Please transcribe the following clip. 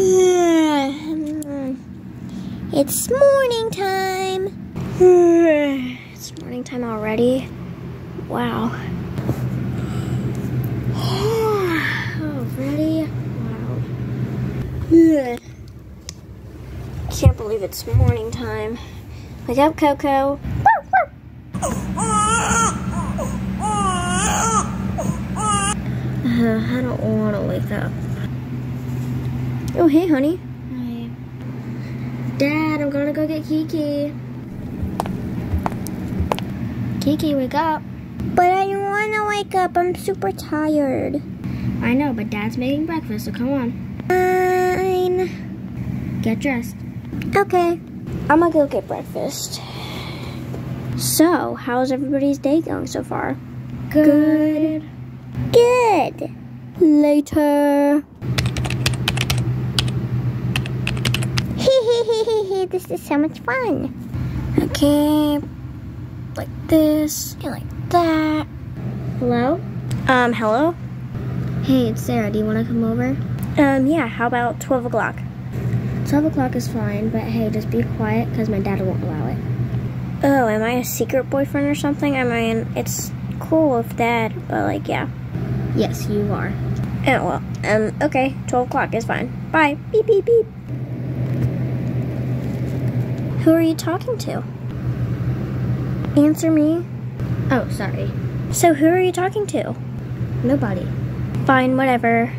It's morning time. It's morning time already. Wow. Already? Wow. Can't believe it's morning time. Wake up, Coco. I don't want to wake up. Oh, hey, honey. Hi. Dad, I'm gonna go get Kiki. Kiki, wake up. But I don't want to wake up. I'm super tired. I know, but Dad's making breakfast, so come on. Fine. Get dressed. Okay. I'm gonna go get breakfast. So, how's everybody's day going so far? Good. Good. Later. This is so much fun. Okay. Like this. And like that. Hello? Um, hello? Hey, it's Sarah. Do you want to come over? Um, yeah, how about 12 o'clock? 12 o'clock is fine, but hey, just be quiet because my dad won't allow it. Oh, am I a secret boyfriend or something? I mean, it's cool with dad, but like, yeah. Yes, you are. Oh, well, um, okay, 12 o'clock is fine. Bye. Beep, beep, beep. Who are you talking to? Answer me. Oh, sorry. So, who are you talking to? Nobody. Fine, whatever.